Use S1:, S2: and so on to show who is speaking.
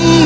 S1: Ooh.